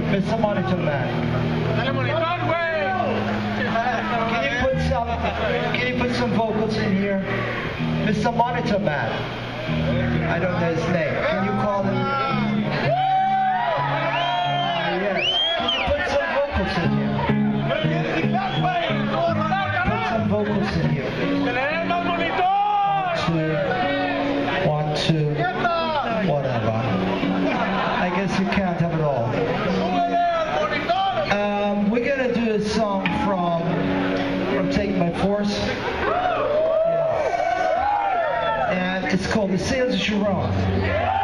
Mr. Monitor Man. Dale. Can you put some can you put some vocals in here? Mr. Monitor Man. I don't know his name. Can you call him? Called The Sails of Charon.